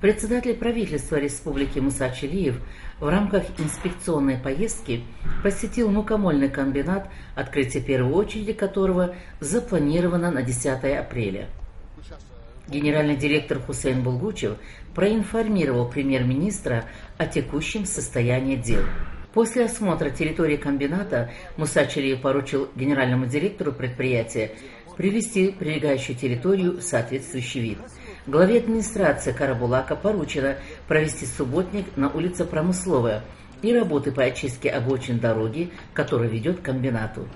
Председатель правительства Республики Мусачелиев в рамках инспекционной поездки посетил мукомольный комбинат, открытие первой очереди которого запланировано на 10 апреля. Генеральный директор Хусейн Булгучев проинформировал премьер-министра о текущем состоянии дел. После осмотра территории комбината Мусачелиев поручил генеральному директору предприятия привести прилегающую территорию в соответствующий вид – Главе администрации Карабулака поручено провести субботник на улице Промысловая и работы по очистке обочин дороги, которая ведет к комбинату.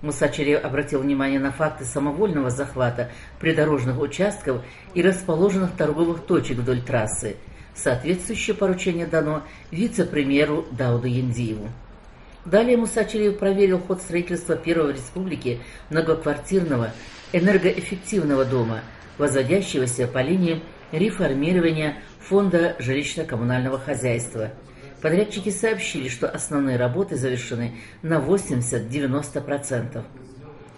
Мусачарев обратил внимание на факты самовольного захвата придорожных участков и расположенных торговых точек вдоль трассы. Соответствующее поручение дано вице-премьеру Дауду Яндиеву. Далее Мусачарев проверил ход строительства Первого Республики многоквартирного энергоэффективного дома – возводящегося по линии реформирования Фонда жилищно-коммунального хозяйства. Подрядчики сообщили, что основные работы завершены на 80-90%.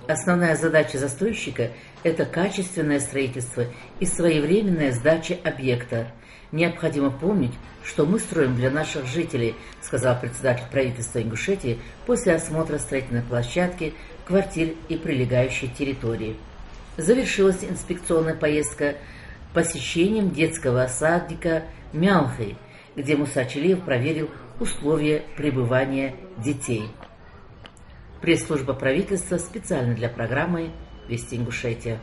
Основная задача застройщика – это качественное строительство и своевременная сдача объекта. Необходимо помнить, что мы строим для наших жителей, сказал председатель правительства Ингушетии после осмотра строительной площадки, квартир и прилегающей территории завершилась инспекционная поездка посещением детского садика Мялхы, где Муса Челиев проверил условия пребывания детей. Пресс-служба правительства специально для программы «Вести Ингушетия».